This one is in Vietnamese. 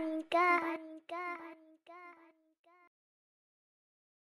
anh ca